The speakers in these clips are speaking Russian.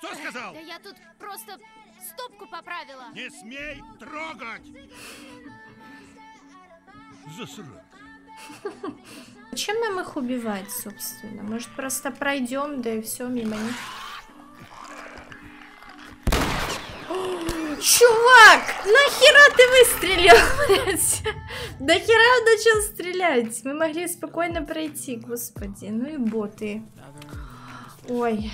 Что сказал? Да я тут просто стопку поправила. Не смей трогать! Засрать. Зачем нам их убивать, собственно? Может, просто пройдем, да и все мимо них. Чувак, нахера ты выстрелил, блядь? Нахера он начал стрелять? Мы могли спокойно пройти, господи. Ну и боты. Ой.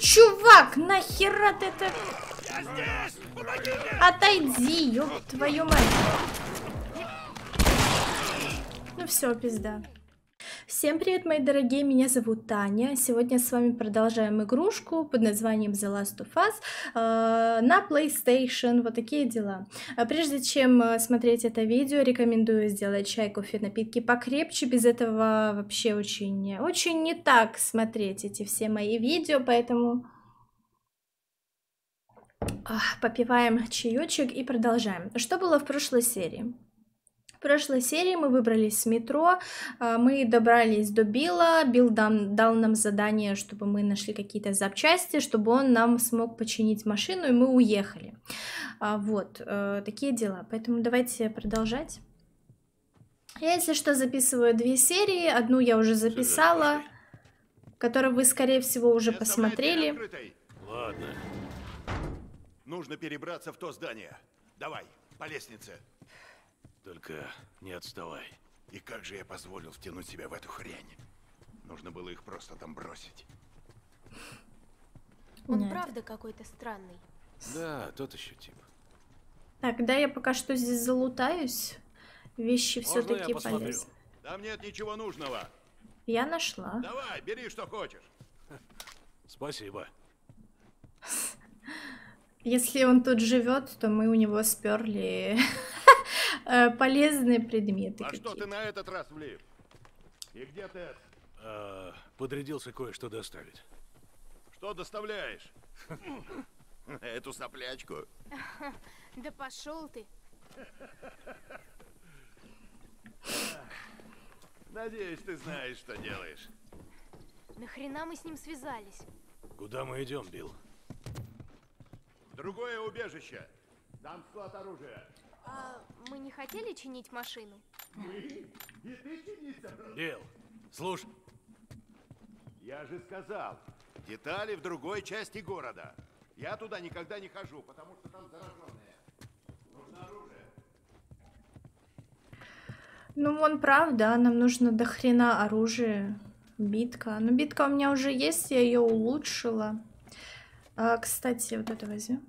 Чувак, нахера ты это... Отойди, ёб твою мать. Ну все, пизда. Всем привет, мои дорогие, меня зовут Таня. Сегодня с вами продолжаем игрушку под названием The Last of Us э, на PlayStation, вот такие дела. А прежде чем э, смотреть это видео, рекомендую сделать чай, кофе, напитки покрепче, без этого вообще очень, очень не так смотреть эти все мои видео, поэтому попиваем чаечек и продолжаем. Что было в прошлой серии? В прошлой серии мы выбрались с метро, а, мы добрались до Билла, Билл дам, дал нам задание, чтобы мы нашли какие-то запчасти, чтобы он нам смог починить машину, и мы уехали. А, вот, э, такие дела. Поэтому давайте продолжать. Я, если что, записываю две серии. Одну я уже записала, которую вы, скорее всего, уже Не посмотрели. Ладно. Нужно перебраться в то здание. Давай, по лестнице. Только не отставай. И как же я позволил втянуть себя в эту хрень? Нужно было их просто там бросить. Он Нет. правда какой-то странный. Да, тот еще тип. Так, да, я пока что здесь залутаюсь. Вещи все-таки полезны. Там нет ничего нужного. Я нашла. Давай, бери, что хочешь. Спасибо. Если он тут живет, то мы у него сперли полезные предметы. А что ты на этот раз влип? И где Тесс? А, подрядился кое-что доставить. Что доставляешь? Эту соплячку. Да пошел ты. Надеюсь, ты знаешь, что делаешь. Нахрена мы с ним связались? Куда мы идем, Билл? Другое убежище. Там склад оружия. А мы не хотели чинить машину? И ты чинить собрался? Билл, слушай. Я же сказал, детали в другой части города. Я туда никогда не хожу, потому что там зараженные. Нужно оружие. Ну, он прав, да, нам нужно до хрена оружие. Битка. Ну, битка у меня уже есть, я ее улучшила. А, кстати, вот это возьму.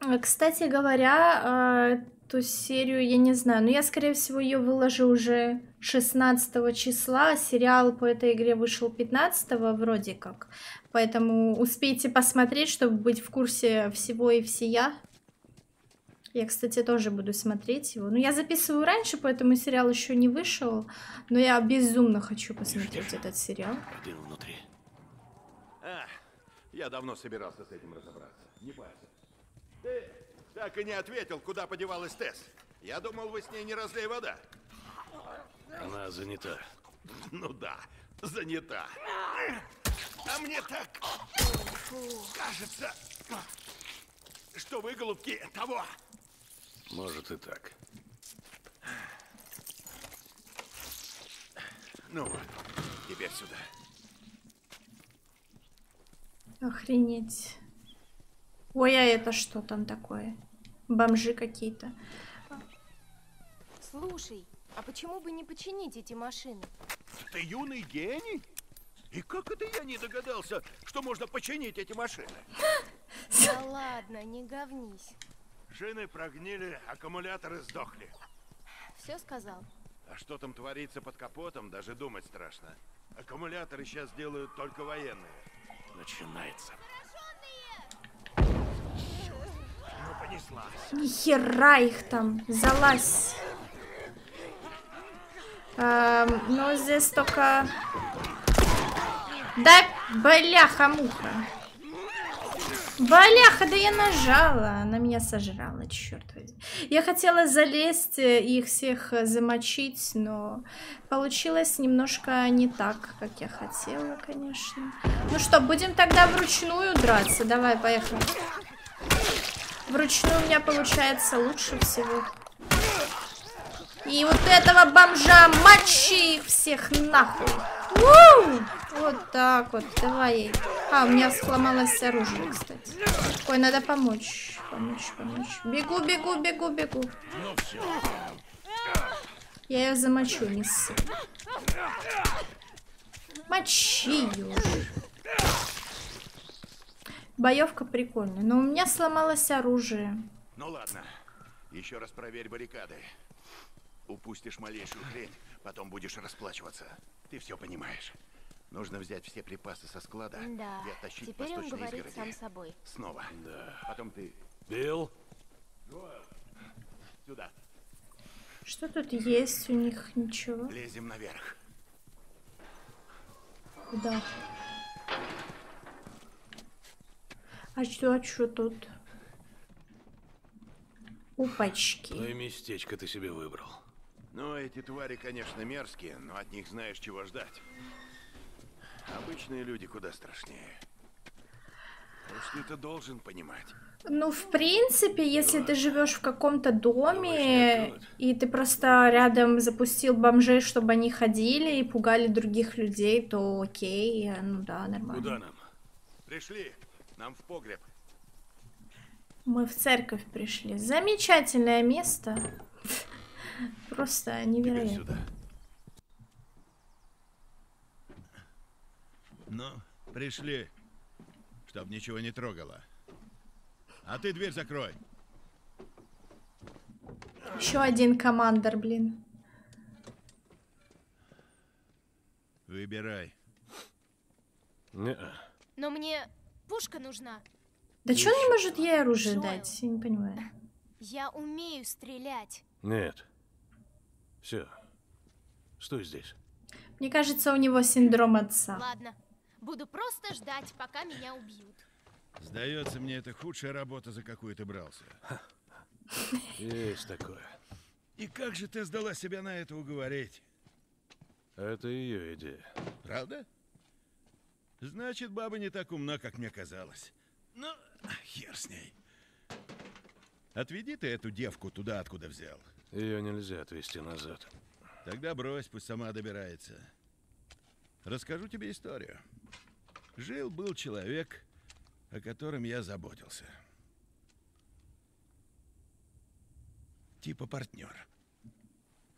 А, Кстати говоря, а, эту серию я не знаю, но я, скорее всего, ее выложу уже 16 числа. Сериал по этой игре вышел 15 вроде как. Поэтому успейте посмотреть, чтобы быть в курсе всего и всея. Я, кстати, тоже буду смотреть его. Ну, я записываю раньше, поэтому сериал еще не вышел. Но я безумно хочу посмотреть этот сериал. Внутри. А, я давно собирался с этим разобраться. Не парься. Ты так и не ответил, куда подевалась Тесс. Я думал, вы с ней не разлей вода. Она занята. Ну да, занята. А мне так кажется, что вы, голубки, того. Может и так. Ну вот, теперь сюда. Охренеть. Ой, а это что там такое? Бомжи какие-то. Слушай, а почему бы не починить эти машины? Ты юный гений? И как это я не догадался, что можно починить эти машины? Да ладно, не говнись. Шины прогнили, аккумуляторы сдохли. Все сказал? А что там творится под капотом, даже думать страшно. Аккумуляторы сейчас делают только военные. Начинается. Ну, понеслась. Нихера их там. Залазь. Эм, ну, здесь только... Да, бляха-муха. Баляха, да я нажала. Она меня сожрала, черт возьми. Я хотела залезть э, и их всех э, замочить, но получилось немножко не так, как я хотела, конечно. Ну что, будем тогда вручную драться? Давай, поехали. Вручную у меня получается лучше всего. И вот этого бомжа мочи всех нахуй. Уу! Вот так вот, давай. А, у меня сломалось оружие, кстати. Ой, надо помочь. Помочь, помочь. Бегу, бегу, бегу, бегу. Я ее замочу, не ссы. Мочи ее. Боевка прикольная, но у меня сломалось оружие. Ну ладно, еще раз проверь баррикады. Упустишь малейшую хрень, потом будешь расплачиваться. Ты все понимаешь. Нужно взять все припасы со склада Да, и оттащить теперь он говорит изгороди. сам собой. Снова. Да. Потом ты Билл? сюда. Что тут есть у них? Ничего. Лезем наверх. Куда? А что, а что тут? Упачки. Ну и местечко ты себе выбрал. Ну, эти твари, конечно, мерзкие, но от них знаешь, чего ждать. Обычные люди куда страшнее. Уж ты-то должен понимать. Ну, в принципе, если ты живешь в каком-то доме, и ты просто рядом запустил бомжей, чтобы они ходили и пугали других людей, то окей, э, ну да, нормально. Куда нам? Пришли. Нам в погреб. Мы в церковь пришли. Замечательное место. Просто невероятно. сюда. Ну, пришли. Чтоб ничего не трогало. А ты дверь закрой. Еще один командор, блин. Выбирай. Не-а. Но мне пушка нужна. Да что он не может ей оружие Джоэл. дать? Я не понимаю. Я умею стрелять. Нет. Все. Стой здесь. Мне кажется, у него синдром отца. Ладно, буду просто ждать, пока меня убьют. Сдается мне, это худшая работа, за какую ты брался. Есть такое. И как же ты сдала себя на это уговорить? Это ее идея. Правда? Значит, баба не так умна, как мне казалось. Ну, хер с ней. Отведи ты эту девку туда, откуда взял. Ее нельзя отвезти назад. Тогда брось, пусть сама добирается. Расскажу тебе историю. Жил-был человек, о котором я заботился. Типа партнер.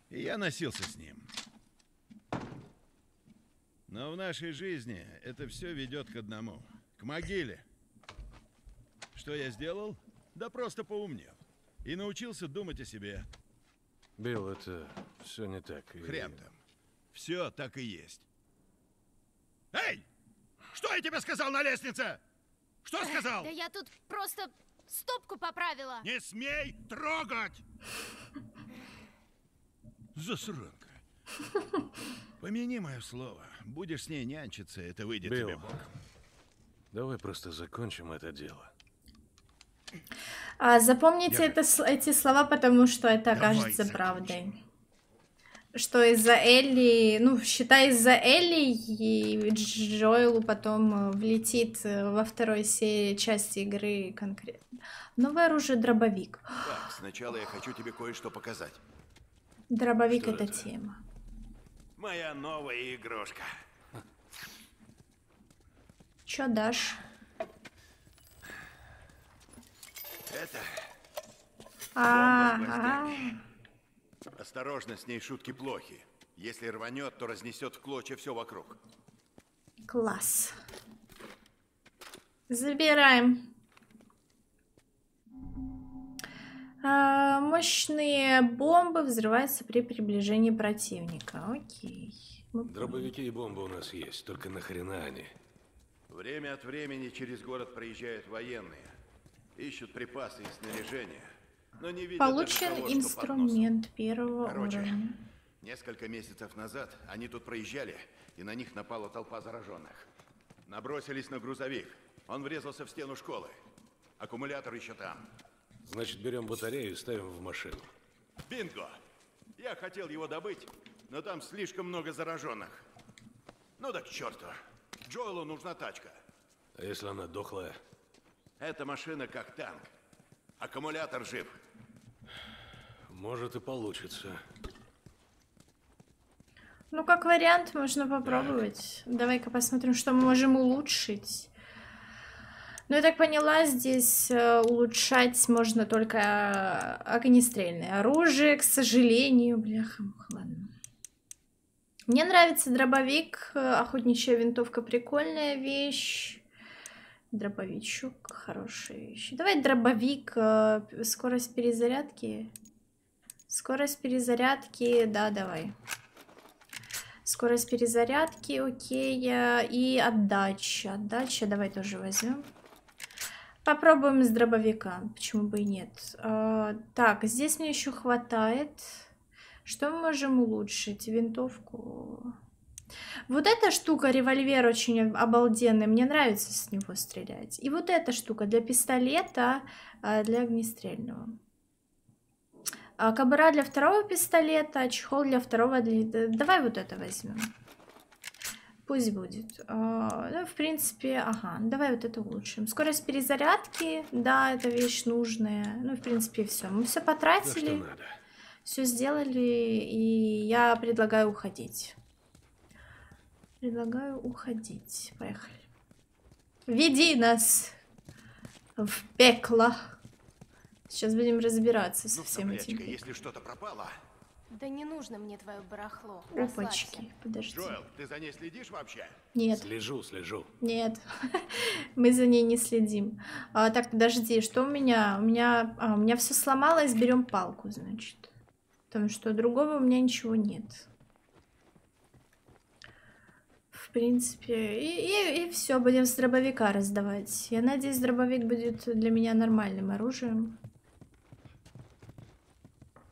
И я носился с ним. Но в нашей жизни это все ведет к одному. К могиле. Что я сделал? Да просто поумнел. И научился думать о себе. Билл, это все не так. и- Хрен там. Все так и есть. Эй! Что я тебе сказал на лестнице? Что сказал? Да я тут просто стопку поправила. Не смей трогать! Засранка. Помяни мое слово. Будешь с ней нянчиться, это выйдет Билл. тебе боком. Давай просто закончим это дело. А, запомните это, эти слова, потому что это Давай, окажется закончим. правдой. Что из-за Элли, ну, считай, из-за Элли и Джоэлу потом э, влетит э, во второй серии части игры конкретно. Новое оружие дробовик. Так, сначала я хочу тебе кое-что показать. Дробовик Что это, это? тема. Моя новая игрушка. Чё дашь? Это... А, а, гвоздями. Осторожно, с ней шутки плохи. Если рванет, то разнесет в клочья все вокруг. класс. Забираем. Мощные бомбы взрываются при приближении противника. Окей. Дробовики и бомбы у нас есть, только нахрена они? Время от времени через город проезжают военные. Ищут припасы и снаряжение. Но не видят Получен того, инструмент первого Короче, уровня. несколько месяцев назад они тут проезжали, и на них напала толпа зараженных. Набросились на грузовик. Он врезался в стену школы. Аккумулятор еще там. Значит, берем батарею и ставим в машину. Бинго! Я хотел его добыть, но там слишком много зараженных. Ну да к черту. Джоэлу нужна тачка. А если она дохлая? Эта машина как танк. Аккумулятор жив. Может и получится. Ну, как вариант, можно попробовать. Давай-ка посмотрим, что мы можем улучшить. Ну, я так поняла, здесь э, улучшать можно только э, огнестрельное оружие, к сожалению. Бляха, ладно. Мне нравится дробовик, э, охотничья винтовка прикольная вещь. Дробовичок, хорошая вещь. Давай дробовик, скорость перезарядки. Скорость перезарядки, да, давай. Скорость перезарядки, окей. И отдача. Отдача давай тоже возьмем. Попробуем с дробовика. Почему бы и нет? А, так, здесь мне еще хватает. Что мы можем улучшить? Винтовку. Вот эта штука, револьвер очень обалденный. Мне нравится с него стрелять. И вот эта штука для пистолета, а, для огнестрельного. А, кобура для второго пистолета, чехол для второго. Для... да- Давай вот это возьмем. Пусть будет. А, ну, в принципе, ага, давай вот это улучшим. Скорость перезарядки, да, это вещь нужная. Ну, в принципе, все. Мы все потратили, надо. все сделали, и я предлагаю уходить. Предлагаю уходить. Поехали. Веди нас в пекло. Сейчас будем разбираться со Ну, всем этим. если что-то пропало... Да не нужно мне твое барахло. Опачки, подожди. Джоэл, ты за ней следишь вообще? Нет. Слежу, слежу. Нет, мы за ней не следим. А, так, подожди, что у меня? У меня, а, у меня все сломалось, берем палку, значит. Потому что другого у меня ничего нет. В принципе, и, и, все, будем с дробовика раздавать. Я надеюсь, дробовик будет для меня нормальным оружием.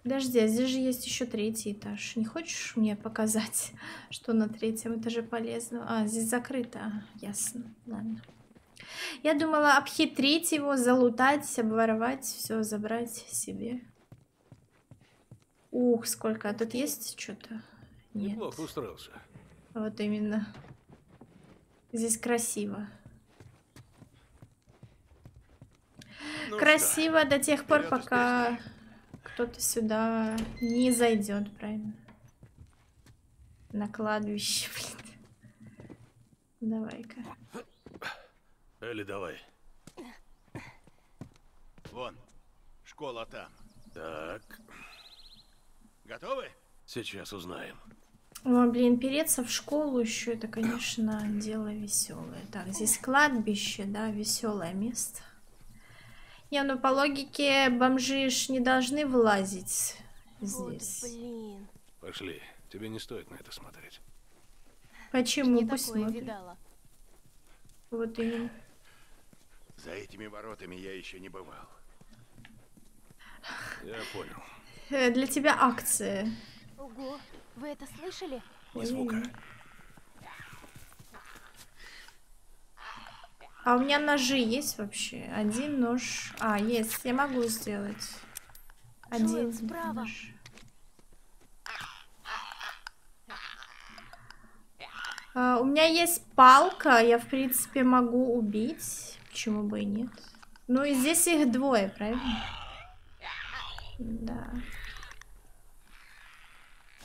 Подожди, а здесь же есть еще третий этаж. Не хочешь мне показать, что на третьем этаже полезно? А, здесь закрыто. А, Ясно. Ладно. Я думала обхитрить его, залутать, обворовать, все забрать себе. Ух, сколько. А тут есть что-то? Нет. Неплохо устроился. Вот именно. Здесь красиво. Ну что, красиво до тех пор, вперед, пока успешней. Кто-то сюда не зайдет, правильно? На кладбище, блин. Давай-ка. Элли, давай. Вон, школа там. Так, Готовы? сейчас узнаем. О, блин, переться в школу еще это, конечно, дело веселое. Так, здесь кладбище, да, веселое место. Не, ну по логике бомжи ж не должны влазить Вот, здесь. блин. Пошли. Тебе не стоит на это смотреть. Почему? Не Пусть такое смотрят. видала. Вот именно. За этими воротами я еще не бывал. Я понял. Э, Для тебя акция. Ого, вы это слышали? Ни звука. А у меня ножи есть вообще? Один нож. А, есть. Я могу сделать. Один справа. нож. А, у меня есть палка. Я, в принципе, могу убить. Почему бы и нет? Ну и здесь их двое, правильно? Да.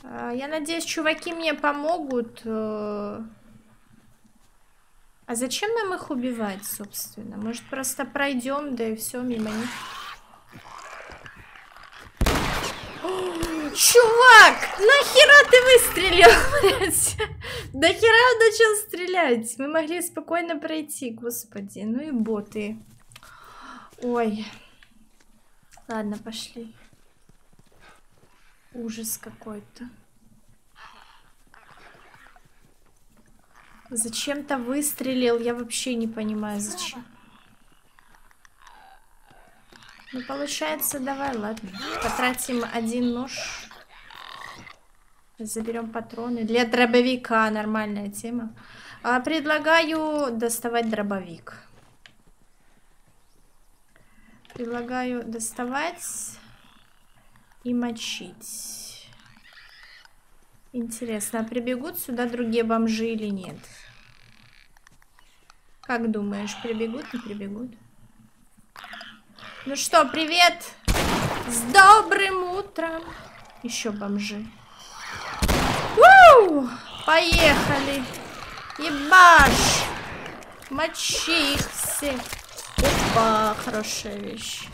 А, я надеюсь, чуваки мне помогут. А зачем нам их убивать, собственно? Может, просто пройдем, да и все мимо них. Чувак, нахера ты выстрелил, блядь? Нахера он начал стрелять? Мы могли спокойно пройти, господи. Ну и боты. Ой. Ладно, пошли. Ужас какой-то. Зачем-то выстрелил, я вообще не понимаю, зачем. Ну, получается, давай, ладно. Потратим один нож. Заберем патроны. Для дробовика нормальная тема. А, предлагаю доставать дробовик. Предлагаю доставать и мочить. Интересно, а прибегут сюда другие бомжи или нет? Как думаешь, прибегут, не прибегут? Ну что, привет! С добрым утром! Еще бомжи. У! Поехали! Ебашь! Мочи их всех! Опа, хорошая вещь.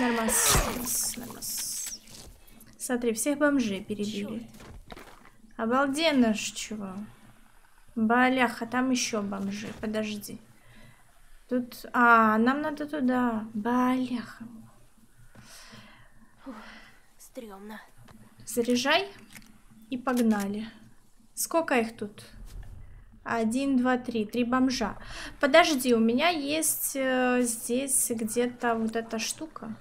Нормас, нормас, нормас. Смотри, всех бомжей перебили. Обалденно ж чего. Баляха, там еще бомжи. Подожди. Тут... А, нам надо туда. Баляха. Стремно. Заряжай. И погнали. Сколько их тут? Один, два, три. Три бомжа. Подожди, у меня есть э, здесь где-то вот эта штука.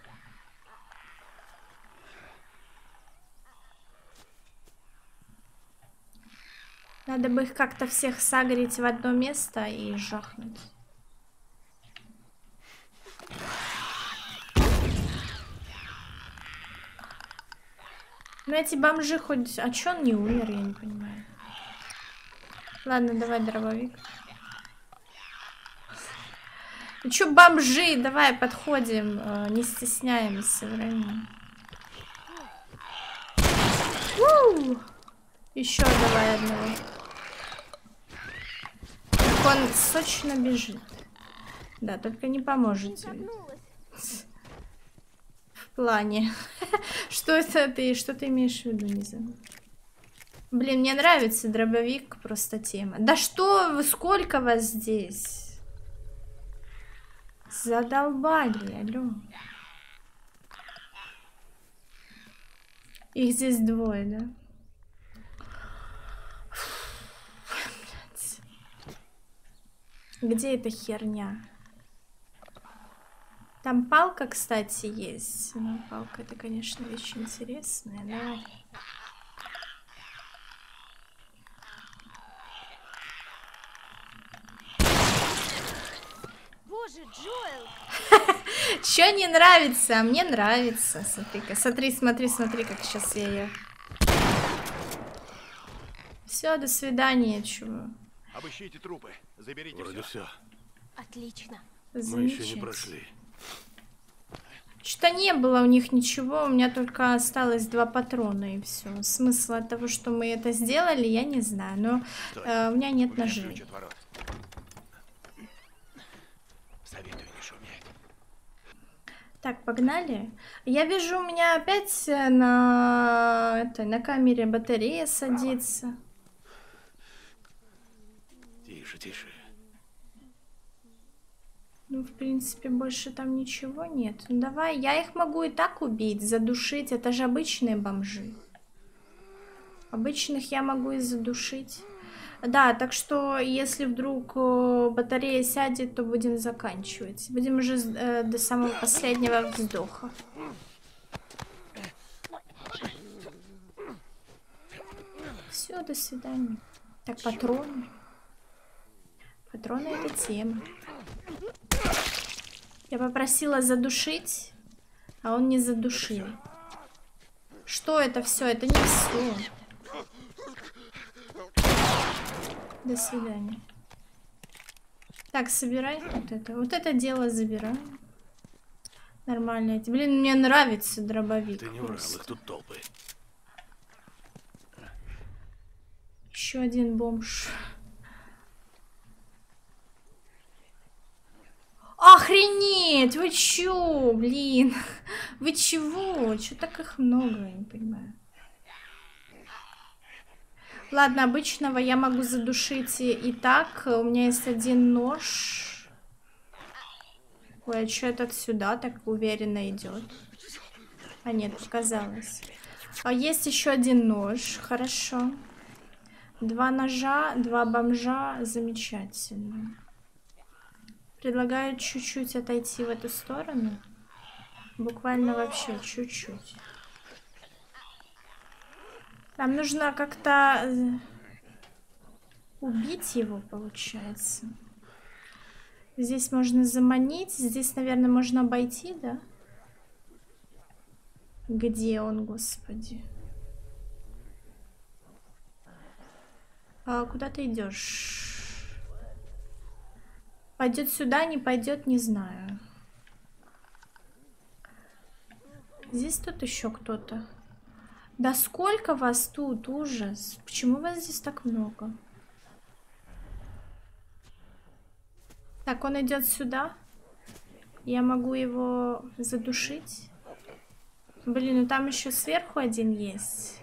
Надо бы их как-то всех сагрить в одно место и жахнуть. Ну эти бомжи хоть... А чё он не умер, я не понимаю. Ладно, давай дробовик. Ну чё, бомжи, давай подходим, э, не стесняемся времени. Еще давай одного. Как он сочно бежит. Да, только не поможете. В плане. Что это ты? Что ты имеешь в виду, не знаю. Блин, мне нравится дробовик, просто тема. Да что вы, сколько вас здесь? Задолбали, алло. Их здесь двое, да? Где эта херня? Там палка, кстати, есть. Ну, палка это, конечно, вещь интересная. Давай. Боже, Джоэл! Чё не нравится? А мне нравится. Смотри-ка, смотри, смотри, смотри, как сейчас я ее. Все, до свидания, чего. Обыщите трупы. Заберите Вроде все. все. Отлично. Мы еще не прошли. Что не было у них ничего, у меня только осталось два патрона и все. Смысл от того, что мы это сделали, я не знаю, но Стой. э, у меня нет У меня ножей. Советую не шуметь. Так, погнали. Я вижу, у меня опять на, это, на камере батарея садится. Тише, тише. Ну, в принципе, больше там ничего нет. Ну, давай, я их могу и так убить, задушить. Это же обычные бомжи. Обычных я могу и задушить. Да, так что, если вдруг э, батарея сядет, то будем заканчивать. Будем уже э, до самого последнего вздоха. Все, до свидания. Так, патроны. Патроны это тема. Я попросила задушить, а он не задушил. Что это все? Это не все. До свидания. Так, собирай вот это. Вот это дело забирай. Нормально. Блин, мне нравится дробовик. Ты не врал, просто. их тут толпы. Еще один бомж. Охренеть! Вы чё, блин? Вы чего? Чё так их много, я не понимаю. Ладно, обычного я могу задушить и, и так. У меня есть один нож. Ой, а что этот сюда так уверенно идет? А нет, показалось. А есть еще один нож. Хорошо. Два ножа, два бомжа. Замечательно. Предлагаю чуть-чуть отойти в эту сторону. Буквально вообще чуть-чуть. Нам нужно как-то э, убить его, получается. Здесь можно заманить. Здесь, наверное, можно обойти, да? Где он, господи? А куда ты идешь? Пойдет сюда, не пойдет, не знаю. Здесь тут еще кто-то. Да сколько вас тут? Ужас. Почему вас здесь так много? Так, он идет сюда. Я могу его задушить. Блин, ну там еще сверху один есть.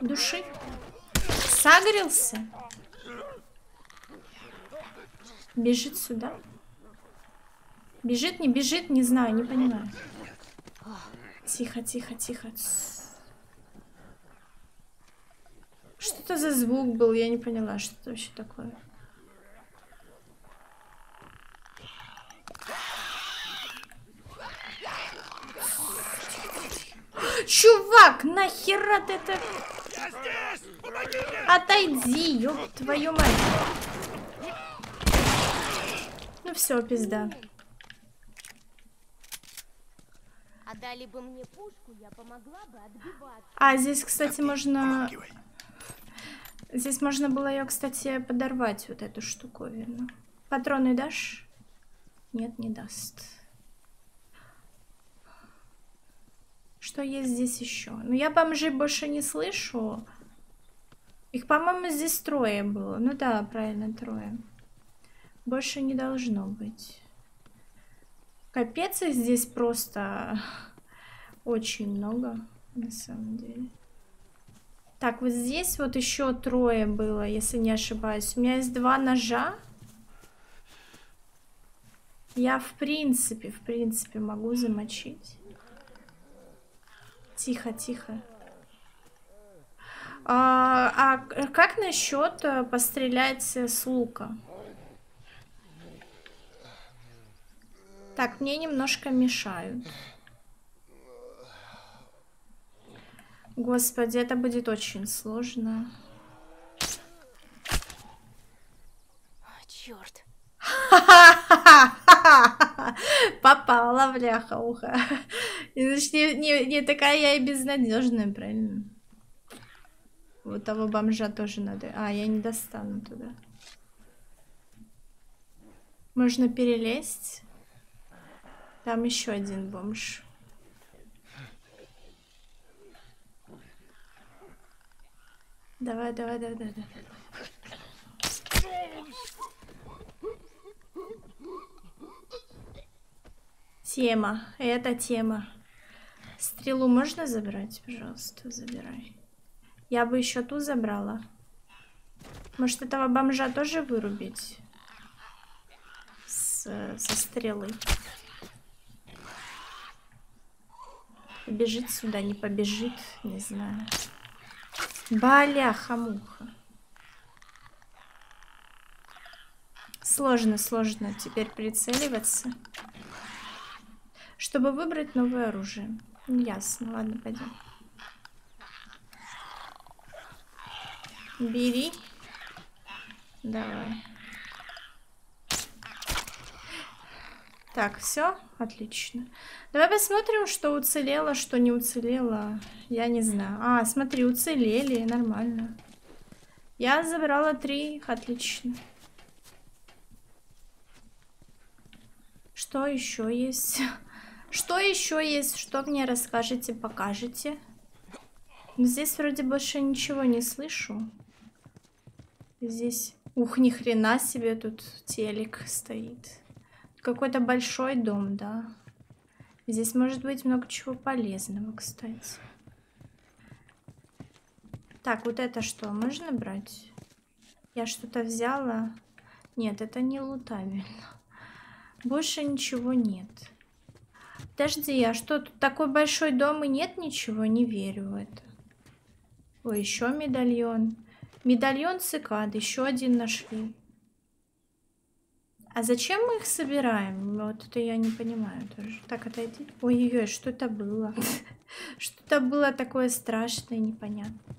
Души. Сагрился. Бежит сюда. Бежит, не бежит, не знаю, не понимаю. Тихо, тихо, тихо. Что это за звук был? Я не поняла, что это вообще такое. Чувак, нахера ты это... Отойди, ёб твою мать. Ну все, пизда. Отдали бы мне пушку, я помогла бы отбиваться. А, здесь, кстати, можно... Здесь можно было ее, кстати, подорвать, вот эту штуковину. Патроны дашь? Нет, не даст. Что есть здесь еще? Ну, я бомжей больше не слышу. Их, по-моему, здесь трое было. Ну да, правильно, трое. Больше не должно быть. Капец, здесь просто очень много, на самом деле. Так, вот здесь вот еще трое было, если не ошибаюсь. У меня есть два ножа. Я в принципе, в принципе могу замочить. Тихо, тихо. А, а как насчет э, пострелять с лука? Так, мне немножко мешают. Господи, это будет очень сложно. О, черт. Попала, бляха, ухо. Значит, не, не, не такая я и безнадежная, правильно? Вот того бомжа тоже надо. А, я не достану туда. Можно перелезть. Там еще один бомж. Давай, давай, давай, давай. давай. Тема. Это тема. Стрелу можно забрать? Пожалуйста, забирай. Я бы еще ту забрала. Может, этого бомжа тоже вырубить? С, со стрелы. Побежит сюда, не побежит, не знаю. Баляха-муха. Сложно, сложно теперь прицеливаться. Чтобы выбрать новое оружие. Ясно, ладно, пойдем. Бери. Давай. Так, все, отлично. Давай посмотрим, что уцелело, что не уцелело. Я не знаю. А, смотри, уцелели, нормально. Я забрала три, отлично. Что еще есть? Что еще есть? Что мне расскажете, покажете? Но здесь вроде больше ничего не слышу. Здесь... Ух, ни хрена себе тут телек стоит. Какой-то большой дом, да. Здесь может быть много чего полезного, кстати. Так, вот это что, можно брать? Я что-то взяла. Нет, это не лутабельно. Больше ничего нет. Подожди, а что, тут такой большой дом и нет ничего? Не верю в это. Ой, еще медальон. Медальон цикады, еще один нашли. А зачем мы их собираем? Вот это я не понимаю тоже. Так, отойди. Ой-ой-ой, что это было? Что-то было такое страшное, непонятное.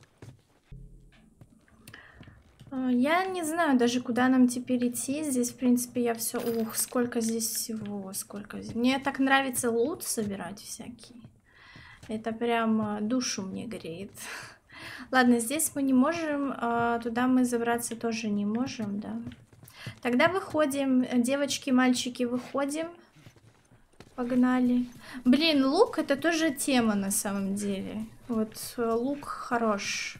А, Я не знаю даже, куда нам теперь идти. Здесь, в принципе, я все... Ух, сколько здесь всего, сколько. Мне так нравится лут собирать всякий. Это прям а, душу мне греет. Ладно, здесь мы не можем, а туда мы забраться тоже не можем, да. Тогда выходим, девочки, мальчики, выходим. Погнали. Блин, лук это тоже тема на самом деле. Вот э, лук хорош.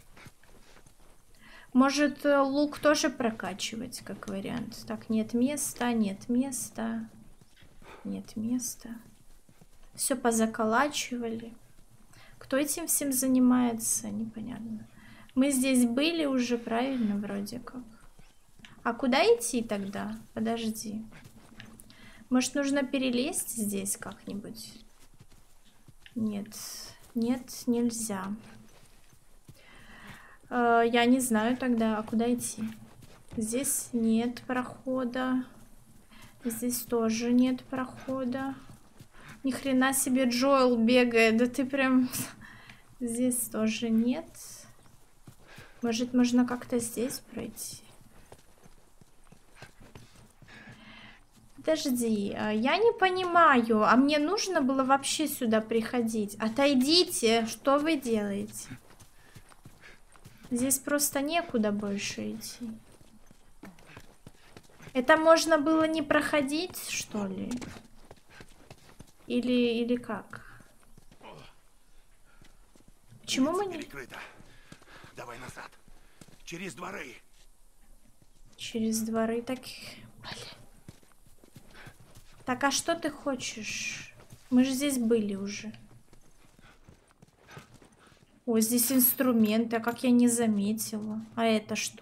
Может, э, лук тоже прокачивать, как вариант. Так, нет места, нет места. Нет места. Все позаколачивали. Кто этим всем занимается, непонятно. Мы здесь были уже, правильно, вроде как. А куда идти тогда? Подожди. Может, нужно перелезть здесь как-нибудь? Нет, нет, нельзя. Э, Я не знаю тогда, а куда идти? Здесь нет прохода. Здесь тоже нет прохода. Ни хрена себе Джоэл бегает. Да ты прям... Здесь тоже нет. Может, можно как-то здесь пройти? Подожди, а я не понимаю, а мне нужно было вообще сюда приходить? Отойдите, что вы делаете? Здесь просто некуда больше идти. Это можно было не проходить, что ли? Или, или как? Почему мы не... перекрыта. Давай назад. Через дворы. Через дворы так... Блин. Так, а что ты хочешь? Мы же здесь были уже. Ой, здесь инструменты, а как я не заметила. А это что?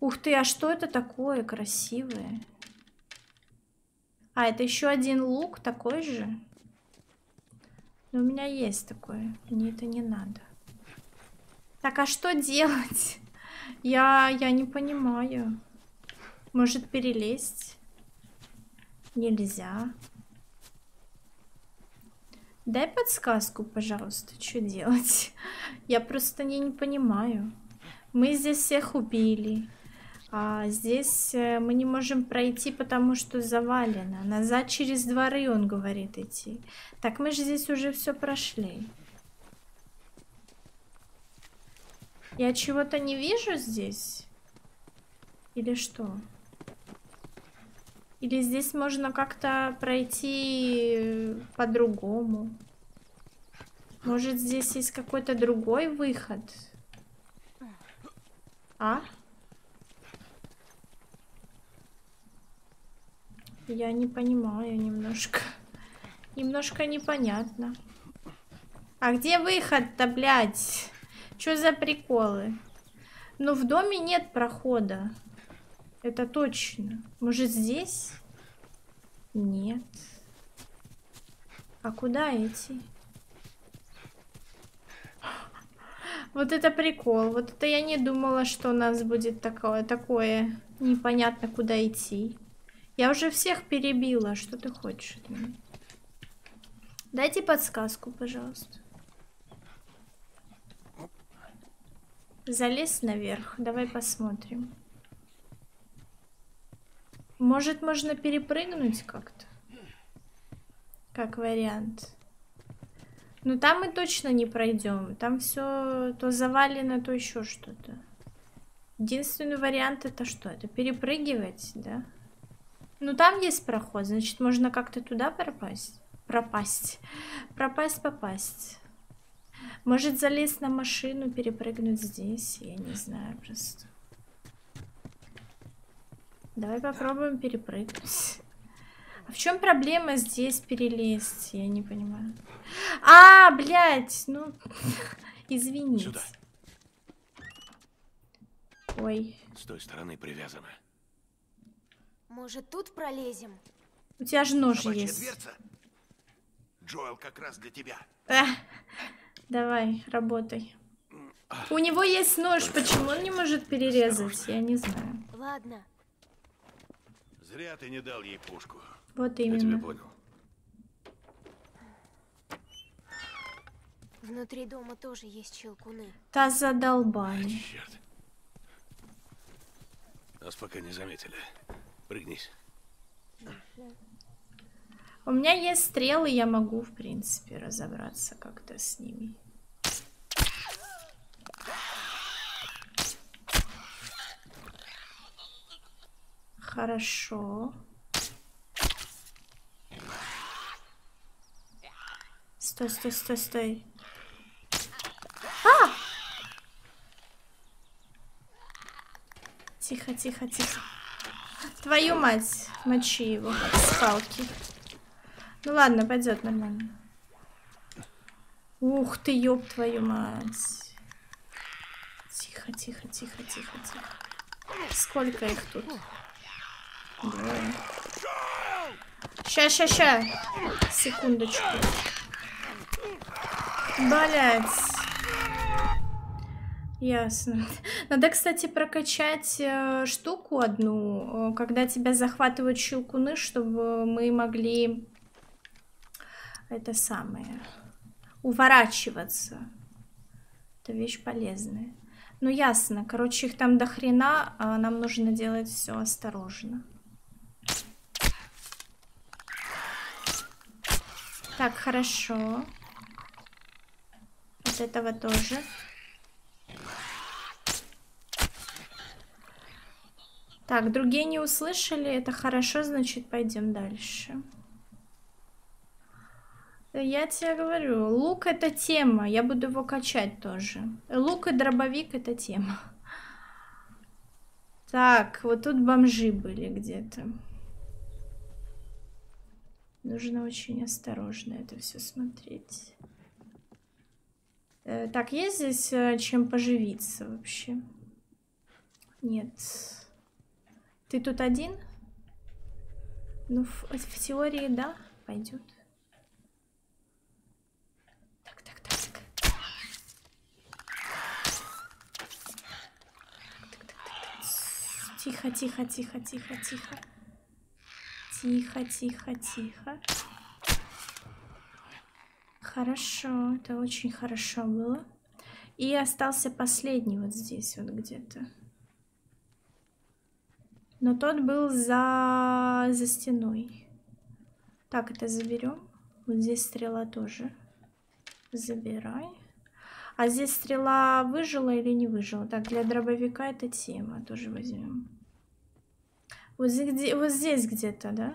Ух ты, а что это такое красивое? А, это еще один лук такой же? Но у меня есть такое. Мне это не надо. Так, а что делать? Я, я не понимаю. Может перелезть? Нельзя. Дай подсказку, пожалуйста, что делать. Я просто не, не понимаю. Мы здесь всех убили. А здесь э, мы не можем пройти, потому что завалено. Назад через дворы, он говорит, идти. Так мы же здесь уже все прошли. Я чего-то не вижу здесь? Или что? Или здесь можно как-то пройти э, по-другому? Может, здесь есть какой-то другой выход? А? Я не понимаю немножко. Немножко непонятно. А где выход-то, блядь? Что за приколы? Ну, в доме нет прохода. Это точно. Может, здесь? Нет. А куда идти? Вот это прикол. Вот это я не думала, что у нас будет такое, такое непонятно куда идти. Я уже всех перебила. Что ты хочешь? Дайте подсказку, пожалуйста. Залезь наверх. Давай посмотрим. Может, можно перепрыгнуть как-то? Как вариант. Ну, там мы точно не пройдем. Там все то завалено, то еще что-то. Единственный вариант это что? Это перепрыгивать, да? Ну, там есть проход, значит, можно как-то туда пропасть. Пропасть. Пропасть, попасть. Может, залезть на машину, перепрыгнуть здесь? Я не знаю просто. Давай попробуем перепрыгнуть. А в чем проблема здесь перелезть? Я не понимаю. А, блядь, ну, извините. Сюда. Ой, С той стороны привязано. Может, тут пролезем? у тебя же нож Собачья есть. дверца. Джоэл как раз для тебя. А, давай, работай. У него есть нож, почему он не может перерезать? Я не знаю. Ладно. Зря ты не дал ей пушку. Вот Я тебя именно. понял. Внутри дома тоже есть щелкуны. Та задолбали. Черт. Нас пока не заметили. Прыгнись. У меня есть стрелы, я могу, в принципе, разобраться как-то с ними. Хорошо. Стой, стой, стой, стой. А! Тихо, тихо, тихо. Твою мать, мочи его с палки. Ну ладно, пойдет нормально. Ух ты, ёб твою мать. Тихо, тихо, тихо, тихо, тихо. Сколько их тут? Ща, ща, ща. Секундочку. Блять. Ясно. Надо, кстати, прокачать э, штуку одну, э, когда тебя захватывают щелкуны, чтобы мы могли это самое уворачиваться. Это вещь полезная. Ну ясно, короче, их там до хрена, а нам нужно делать все осторожно. Так, хорошо. Вот этого тоже. Так, другие не услышали, это хорошо, значит пойдем дальше. Я тебе говорю, лук это тема, я буду его качать тоже. Лук и дробовик это тема. Так, вот тут бомжи были где-то. Нужно очень осторожно это все смотреть. Э, так, есть здесь э, чем поживиться вообще? Нет. Ты тут один? Ну, в, в теории, да, пойдет. Так, так, так. Так, так, так, так. Тихо, тихо, тихо, тихо, тихо. Тихо, тихо, тихо. Хорошо, это очень хорошо было. И остался последний вот здесь вот где-то. Но тот был за, за стеной. Так, это заберем. Вот здесь стрела тоже. Забирай. А здесь стрела выжила или не выжила? Так, для дробовика это тема. Тоже возьмем. Вот где, вот здесь где-то, да?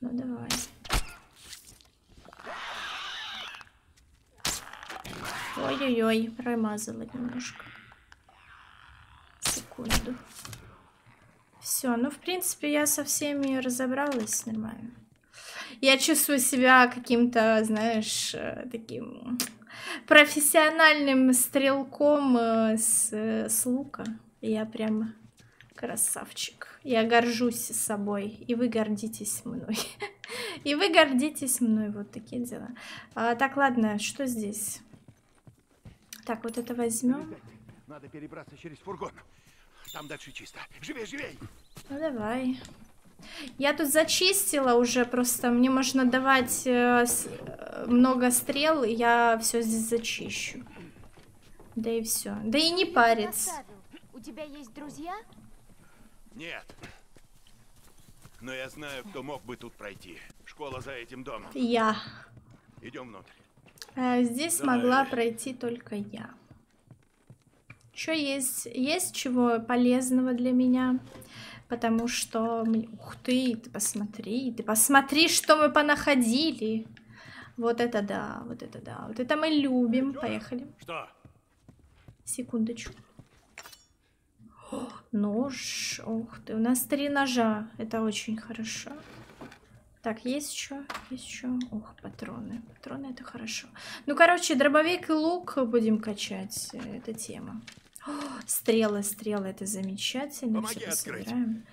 Ну, давай. Ой-ой-ой, промазала немножко. Секунду. Все, ну, в принципе, я со всеми разобралась нормально. Я чувствую себя каким-то, знаешь, э, таким профессиональным стрелком э, с, с лука. Я прям красавчик. Я горжусь собой, и вы гордитесь мной. И вы гордитесь мной, вот такие дела. А, так, ладно, что здесь? Так, вот это возьмем. Надо перебраться через фургон. Там дальше чисто. Живей, живей! Ну давай. Я тут зачистила уже, просто мне можно давать э, с, э, много стрел, и я все здесь зачищу. Да и все. Да и не париться. У тебя есть друзья? Нет. Но я знаю, кто мог бы тут пройти. Школа за этим домом. Я. Идем внутрь. А, здесь Давай. могла пройти только я. Что есть? Есть чего полезного для меня? Потому что... Ух ты, ты посмотри, ты посмотри, что мы понаходили. Вот это да, вот это да. Вот это мы любим. Поехали. Что? Секундочку. О, Нож. Ух ты, у нас три ножа. Это очень хорошо. Так, есть что? Есть что? Ох, патроны. Патроны это хорошо. Ну, короче, дробовик и лук будем качать. э, Это тема. О, стрелы, стрелы, это замечательно. Помоги Всё открыть. пособираем.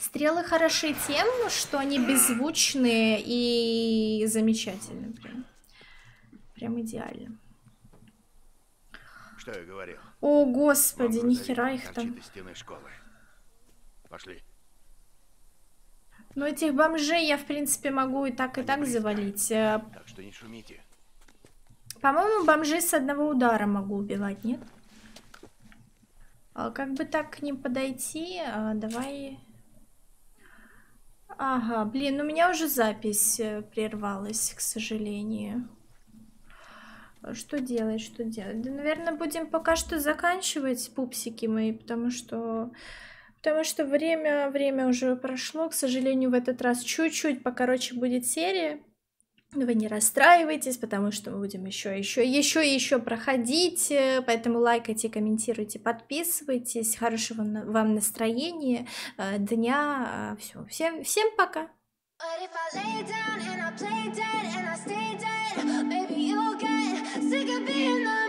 Стрелы хороши тем, что они беззвучные и замечательные. Прям, прям идеально. Что я говорил? О, господи, нихера их там. стены школы. Пошли. Ну, этих бомжей я, в принципе, могу и так, и Они так близко. завалить. Э, Так что не шумите. По-моему, бомжей с одного удара могу убивать, нет? А, как бы так к ним подойти? А, давай... Ага, блин, у меня уже запись э, прервалась, к сожалению. Что делать, что делать? Да, наверное, будем пока что заканчивать, пупсики мои, потому что... Потому что время, время уже прошло, к сожалению, в этот раз чуть-чуть покороче будет серия. Вы не расстраивайтесь, потому что мы будем еще, еще, еще еще проходить. Поэтому лайкайте, комментируйте, подписывайтесь. Хорошего вам настроения, э, дня. Все. Всем, всем пока. But if I lay down and I play dead and I stay dead, sick of being the